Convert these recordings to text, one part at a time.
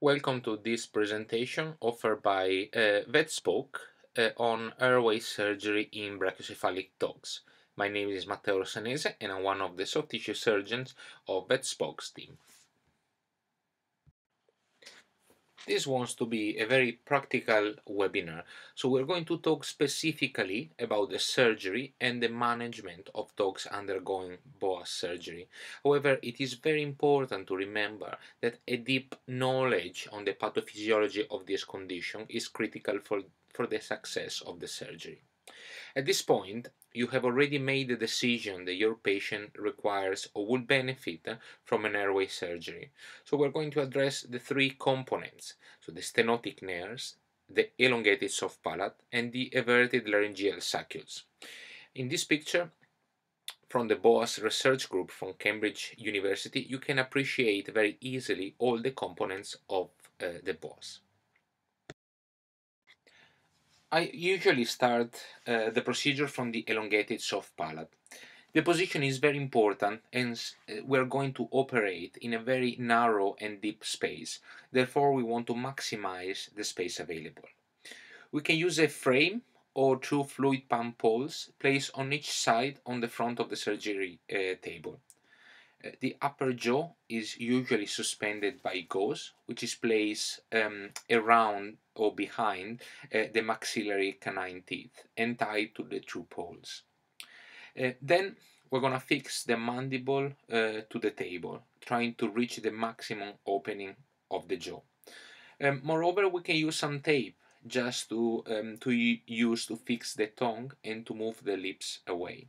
Welcome to this presentation offered by uh, VetSpoke uh, on airway surgery in brachycephalic dogs. My name is Matteo Rossanese and I'm one of the soft tissue surgeons of VetSpoke's team. This wants to be a very practical webinar, so we're going to talk specifically about the surgery and the management of dogs undergoing BOAS surgery. However, it is very important to remember that a deep knowledge on the pathophysiology of this condition is critical for, for the success of the surgery. At this point, you have already made the decision that your patient requires or will benefit from an airway surgery. So we're going to address the three components, so the stenotic nares, the elongated soft palate, and the everted laryngeal saccules. In this picture, from the BOAS research group from Cambridge University, you can appreciate very easily all the components of uh, the BOAS. I usually start uh, the procedure from the elongated soft palate. The position is very important and uh, we're going to operate in a very narrow and deep space. Therefore, we want to maximize the space available. We can use a frame or two fluid pump poles placed on each side on the front of the surgery uh, table. Uh, the upper jaw is usually suspended by gauze, which is placed um, around or behind uh, the maxillary canine teeth and tied to the two poles. Uh, then we're going to fix the mandible uh, to the table, trying to reach the maximum opening of the jaw. Um, moreover, we can use some tape just to, um, to use to fix the tongue and to move the lips away.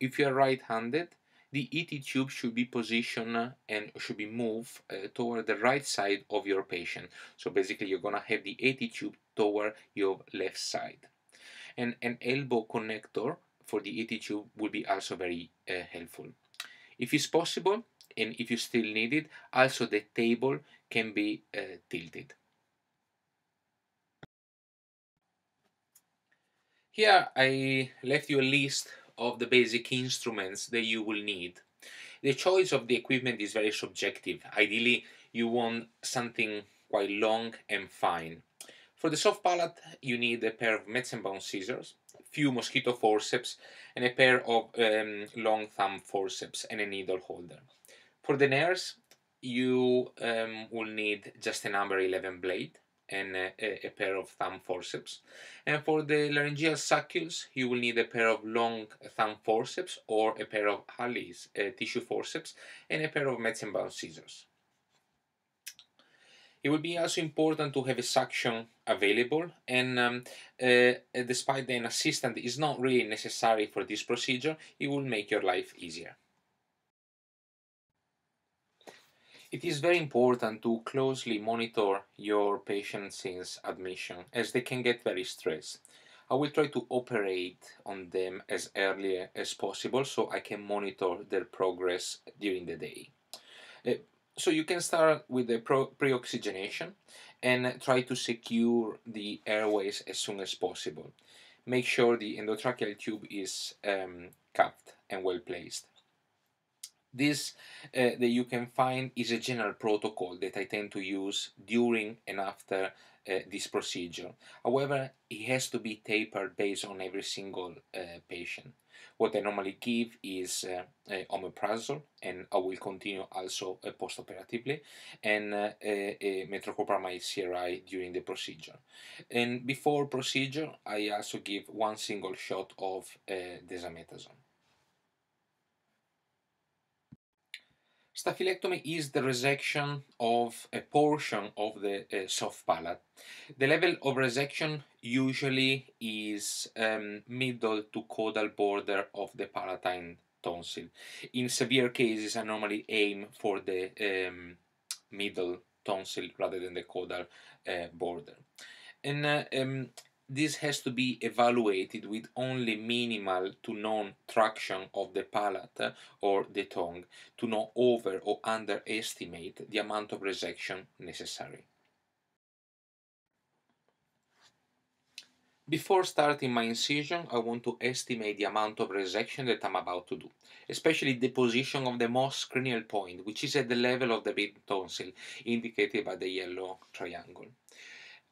If you are right-handed, the ET tube should be positioned and should be moved uh, toward the right side of your patient. So basically you're gonna have the ET tube toward your left side. And an elbow connector for the ET tube will be also very uh, helpful. If it's possible, and if you still need it, also the table can be uh, tilted. Here I left you a list of the basic instruments that you will need. The choice of the equipment is very subjective. Ideally, you want something quite long and fine. For the soft palate, you need a pair of Metzenbaum scissors, a few mosquito forceps, and a pair of um, long thumb forceps and a needle holder. For the nares, you um, will need just a number 11 blade, and a, a, pair of thumb forceps. And for the laryngeal saccules, you will need a pair of long thumb forceps or a pair of Allis uh, tissue forceps and a pair of Metzenbaum scissors. It will be also important to have a suction available and um, uh, despite an assistant is not really necessary for this procedure, it will make your life easier. It is very important to closely monitor your patient since admission as they can get very stressed. I will try to operate on them as early as possible so I can monitor their progress during the day. Uh, so you can start with the pre-oxygenation and try to secure the airways as soon as possible. Make sure the endotracheal tube is um, capped and well placed. This uh, that you can find is a general protocol that I tend to use during and after uh, this procedure. However, it has to be tapered based on every single uh, patient. What I normally give is uh, omeprazole, and I will continue also uh, postoperatively, and uh, a CRI during the procedure. And before procedure, I also give one single shot of uh, dexamethasone. Staphylectomy is the resection of a portion of the uh, soft palate. The level of resection usually is um, middle to caudal border of the palatine tonsil. In severe cases, I normally aim for the um, middle tonsil rather than the caudal uh, border. And uh, um, this has to be evaluated with only minimal to non traction of the palate eh, or the tongue to not over or underestimate the amount of resection necessary. Before starting my incision, I want to estimate the amount of resection that I'm about to do, especially the position of the most cranial point, which is at the level of the mid tonsil, indicated by the yellow triangle.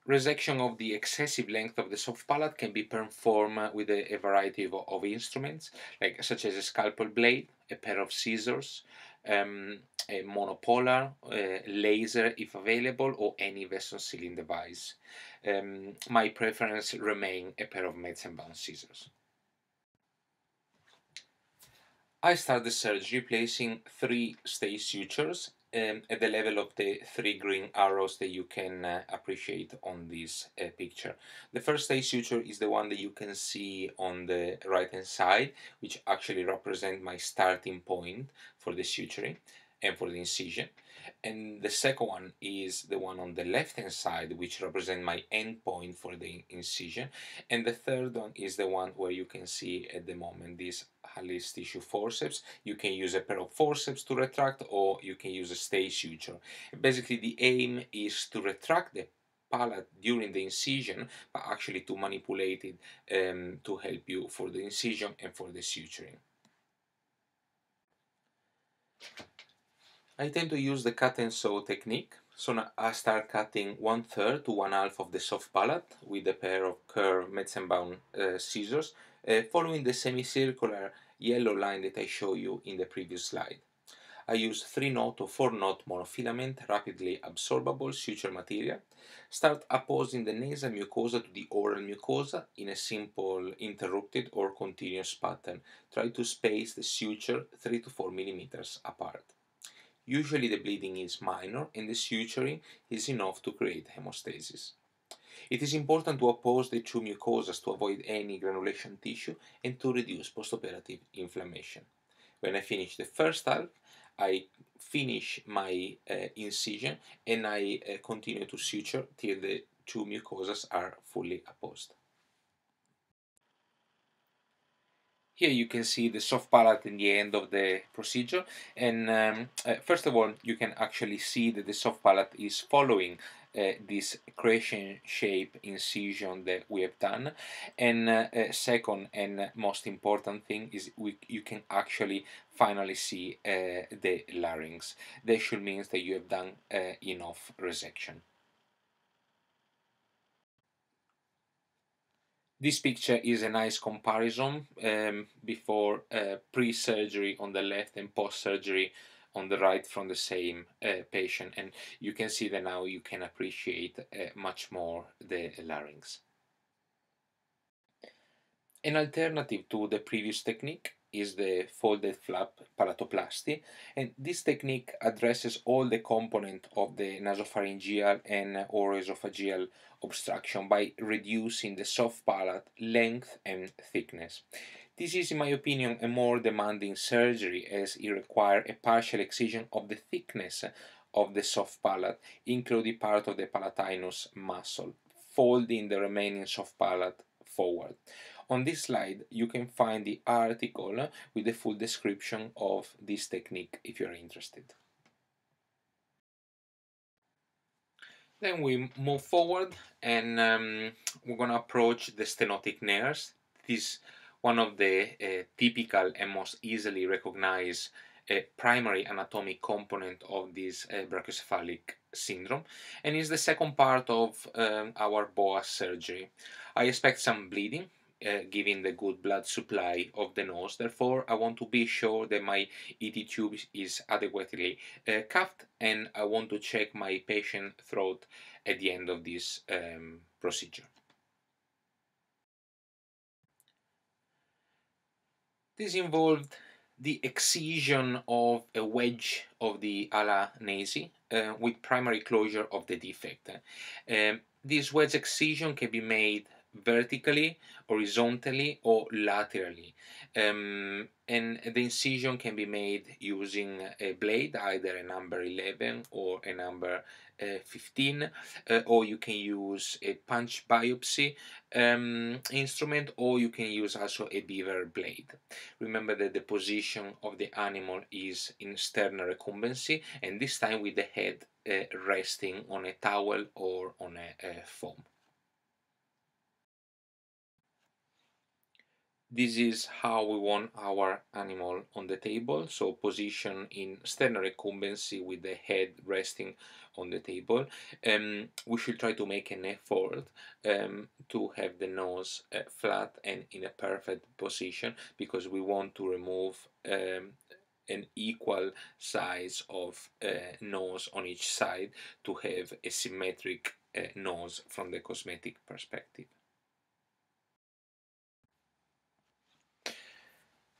Resection of the excessive length of the soft palate can be performed with a, a variety of, of, instruments, like such as a scalpel blade, a pair of scissors, um, a monopolar, uh, laser if available, or any vessel sealing device um, my preference remain a pair of Metzenbaum scissors. I start the surgery placing three stay sutures um, at the level of the three green arrows that you can uh, appreciate on this uh, picture. The first stay suture is the one that you can see on the right hand side, which actually represent my starting point for the suturing and for the incision and the second one is the one on the left hand side which represent my end point for the incision and the third one is the one where you can see at the moment this Allis tissue forceps. You can use a pair of forceps to retract or you can use a stay suture. Basically the aim is to retract the palate during the incision but actually to manipulate it um, to help you for the incision and for the suturing. I tend to use the cut and sew technique. So now I start cutting one third to one half of the soft palate with a pair of curved Metzenbaum uh, scissors, uh, following the semicircular yellow line that I show you in the previous slide. I use 3 knot or 4 knot monofilament rapidly absorbable suture material. Start apposing the nasal mucosa to the oral mucosa in a simple interrupted or continuous pattern. Try to space the suture 3 to 4 millimeters apart. Usually the bleeding is minor and the suturing is enough to create hemostasis. It is important to appose the two mucosas to avoid any granulation tissue and to reduce postoperative inflammation. When I finish the first half, I finish my uh, incision and I uh, continue to suture till the two mucosas are fully apposed. Here you can see the soft palate in the end of the procedure and um, uh, first of all you can actually see that the soft palate is following this crescent shape incision that we have done and uh, uh second and most important thing is we, you can actually finally see uh, the larynx. That should mean that you have done uh, enough resection. This picture is a nice comparison um, before uh, pre-surgery on the left and post-surgery on the right from the same uh, patient and you can see that now you can appreciate uh, much more the larynx. An alternative to the previous technique is the folded flap palatoplasty and this technique addresses all the component of the nasopharyngeal and oroesophageal obstruction by reducing the soft palate length and thickness. This is, in my opinion, a more demanding surgery as it requires a partial excision of the thickness of the soft palate, including part of the palatinus muscle, folding the remaining soft palate forward. On this slide, you can find the article with the full description of this technique if you're interested. Then we move forward and um, we're going to approach the stenotic nares. This one of the uh, typical and most easily recognized uh, primary anatomic component of this uh, brachycephalic syndrome and is the second part of um, our BOAS surgery. I expect some bleeding uh, giving the good blood supply of the nose. Therefore, I want to be sure that my ET tube is adequately uh, cuffed and I want to check my patient throat at the end of this um, procedure. This involved the excision of a wedge of the ala nasi uh, with primary closure of the defect. Um, this wedge excision can be made vertically, horizontally, or laterally. Um, and the incision can be made using a blade, either a number 11 or a number uh, 15, uh, or you can use a punch biopsy um, instrument, or you can use also a beaver blade. Remember that the position of the animal is in sternal recumbency, and this time with the head uh, resting on a towel or on a, foam. This is how we want our animal on the table so position in sternal recumbency with the head resting on the table um, we should try to make an effort um, to have the nose uh, flat and in a perfect position because we want to remove um, an equal size of uh, nose on each side to have a symmetric uh, nose from the cosmetic perspective.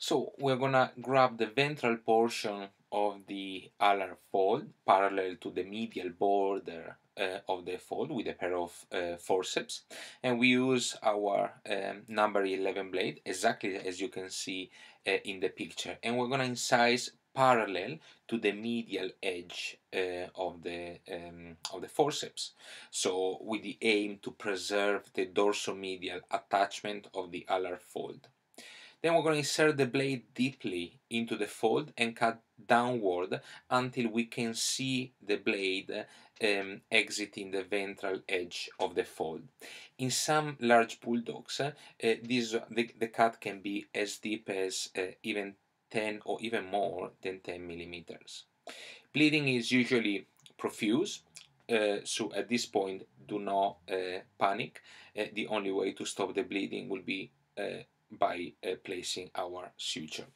So we're gonna grab the ventral portion of the alar fold parallel to the medial border uh, of the fold with a pair of uh, forceps. And we use our um, number 11 blade exactly as you can see uh, in the picture. And we're gonna incise parallel to the medial edge uh, of the um, of the forceps. So with the aim to preserve the dorsomedial attachment of the alar fold then we're going to insert the blade deeply into the fold and cut downward until we can see the blade um, exiting the ventral edge of the fold. In some large bulldogs, uh, this, the, the cut can be as deep as uh, even 10 or even more than 10 millimeters. Bleeding is usually profuse, uh, so at this point do not uh, panic. Uh, the only way to stop the bleeding will be uh, by uh, placing our suture.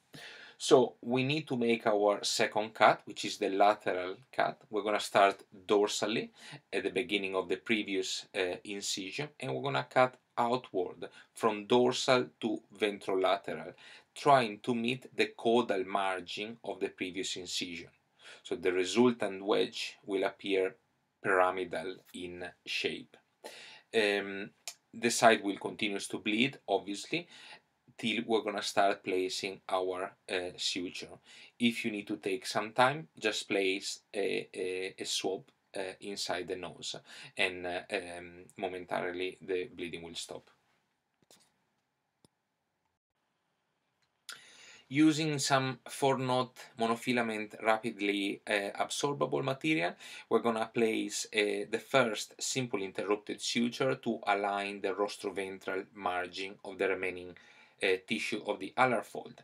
So we need to make our second cut, which is the lateral cut. We're going to start dorsally at the beginning of the previous uh, incision, and we're going to cut outward from dorsal to ventrolateral, trying to meet the caudal margin of the previous incision. So the resultant wedge will appear pyramidal in shape. Um, the side will continue to bleed, obviously, till we're gonna start placing our uh, suture. If you need to take some time, just place a, a, a swab uh, inside the nose and uh, um, momentarily the bleeding will stop. Using some 4-knot monofilament rapidly uh, absorbable material, we're gonna place uh, the first simple interrupted suture to align the rostroventral margin of the remaining tissue of the alar fold.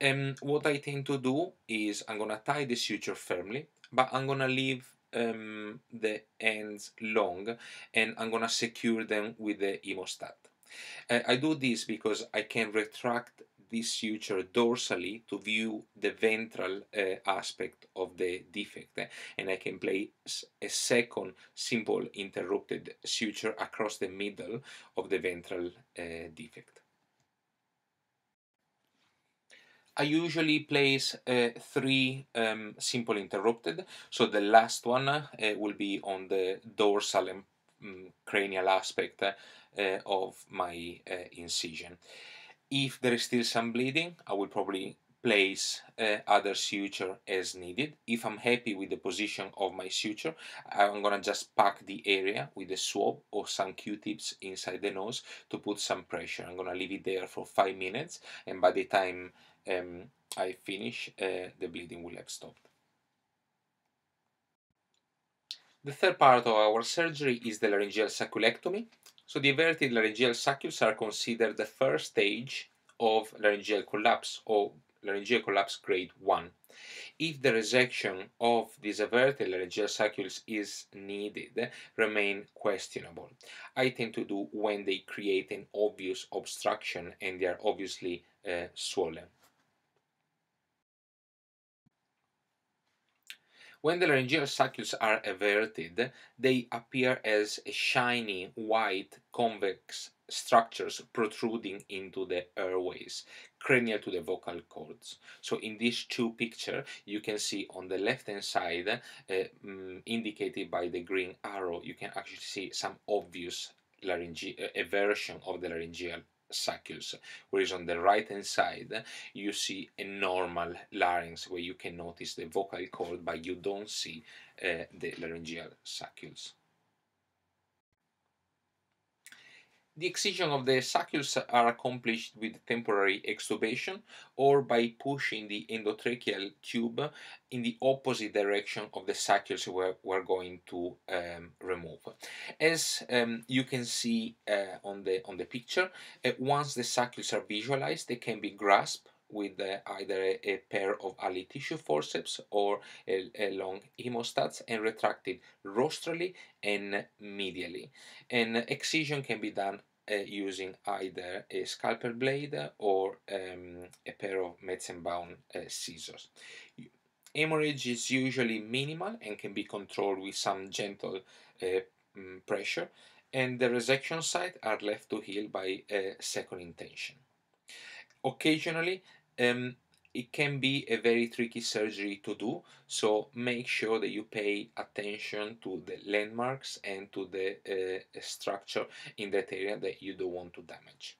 Um, what I tend to do is I'm gonna tie the suture firmly, but I'm gonna leave um, the ends long and I'm gonna secure them with the hemostat. Uh, I do this because I can retract this suture dorsally to view the ventral uh, aspect of the defect and I can place a second simple interrupted suture across the middle of the ventral uh, defect. I usually place uh, three um, simple interrupted. So the last one uh, will be on the dorsal and um, cranial aspect uh, of my uh, incision. If there is still some bleeding, I will probably place uh, other suture as needed. If I'm happy with the position of my suture, I'm gonna just pack the area with a swab or some q-tips inside the nose to put some pressure. I'm gonna leave it there for five minutes and by the time um, I finish, uh, the bleeding will have stopped. The third part of our surgery is the laryngeal sacculectomy. So the everted laryngeal saccules are considered the first stage of laryngeal collapse or laryngeal collapse grade 1. If the resection of these everted laryngeal saccules is needed, remain questionable. I tend to do when they create an obvious obstruction and they are obviously uh, swollen. When the laryngeal saccules are everted, they appear as shiny white convex structures protruding into the airways, cranial to the vocal cords. So in these two pictures, you can see on the left hand side, uh, um, indicated by the green arrow, you can actually see some obvious laryngeal uh, eversion of the laryngeal saccules, whereas on the right hand side you see a normal larynx where you can notice the vocal cord but you don't see uh, the laryngeal saccules. The excision of the saccules are accomplished with temporary extubation or by pushing the endotracheal tube in the opposite direction of the saccules we're, we're going to um, remove. As um, you can see uh, on the on the picture, uh, once the saccules are visualized, they can be grasped with uh, either a, pair of Allis tissue forceps or a, a, long hemostats and retracted rostrally and medially. And excision can be done uh, using either a scalpel blade or um, a pair of Metzenbaum uh, scissors. Hemorrhage is usually minimal and can be controlled with some gentle uh, mm, pressure, and the resection site are left to heal by a second intention. Occasionally, um, it can be a very tricky surgery to do, so make sure that you pay attention to the landmarks and to the uh, structure in that area that you don't want to damage.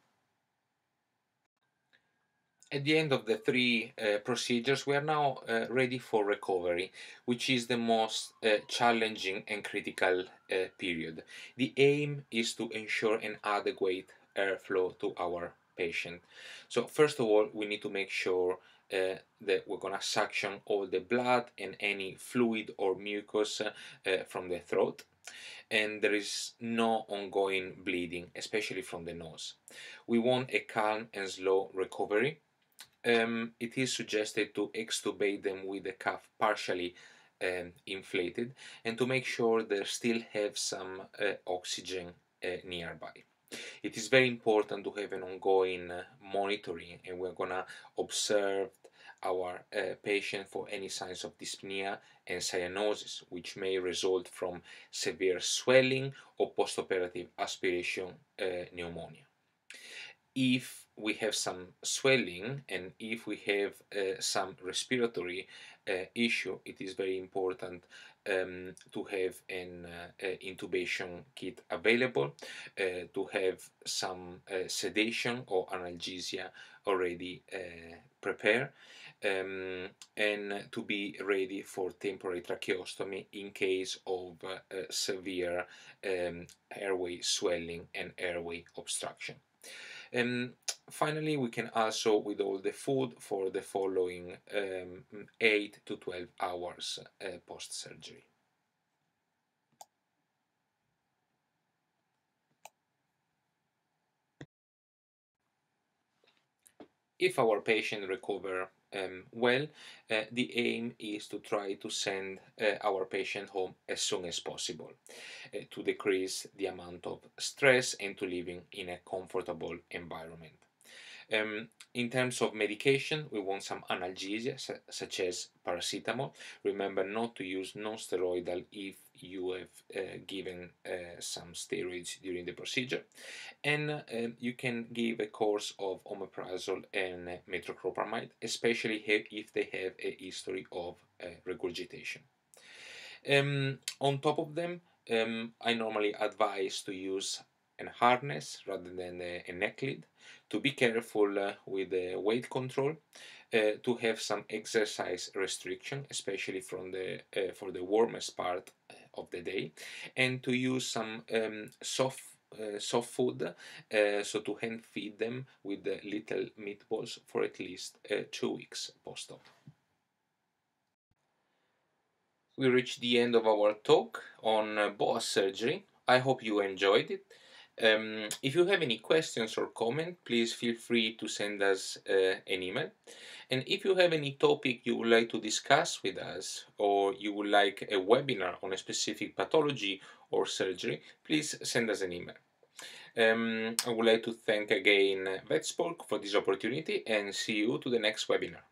At the end of the three uh, procedures, we are now uh, ready for recovery, which is the most uh, challenging and critical uh, period. The aim is to ensure an adequate airflow to our patient. So first of all, we need to make sure uh, that we're gonna suction all the blood and any fluid or mucus uh, from the throat and there is no ongoing bleeding, especially from the nose. We want a calm and slow recovery. Um, it is suggested to extubate them with the cuff partially um, inflated and to make sure they still have some uh, oxygen uh, nearby. It is very important to have an ongoing uh, monitoring and we're gonna observe our uh, patient for any signs of dyspnea and cyanosis, which may result from severe swelling or postoperative aspiration uh, pneumonia. If we have some swelling and if we have uh, some respiratory uh, issue, it is very important um, to have an uh, intubation kit available, uh, to have some uh, sedation or analgesia already uh, prepared, um, and to be ready for temporary tracheostomy in case of severe um, airway swelling and airway obstruction. And finally, we can also withhold the food for the following um, 8 to 12 hours uh, post-surgery. If our patient recover um, well, uh, the aim is to try to send uh, our patient home as soon as possible uh, to decrease the amount of stress and to living in a comfortable environment. Um, in terms of medication, we want some analgesia such as paracetamol. Remember not to use non-steroidal if you have uh, given uh, some steroids during the procedure. And uh, you can give a course of omeprazole and metoclopramide, especially if they have a history of uh, regurgitation. Um, on top of them, um, I normally advise to use a harness rather than a, a neck lead, to be careful uh, with the weight control, uh, to have some exercise restriction, especially from the uh, for the warmest part uh, of the day, and to use some um, soft uh, soft food, uh, so to hand feed them with the little meatballs for at least uh, two weeks post-op. We reached the end of our talk on uh, BOAS surgery. I hope you enjoyed it. Um, if you have any questions or comment, please feel free to send us uh, an email. And if you have any topic you would like to discuss with us, or you would like a webinar on a specific pathology or surgery, please send us an email. Um, I would like to thank again VetSpoke for this opportunity and see you to the next webinar.